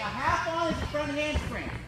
a half on is the front handspring.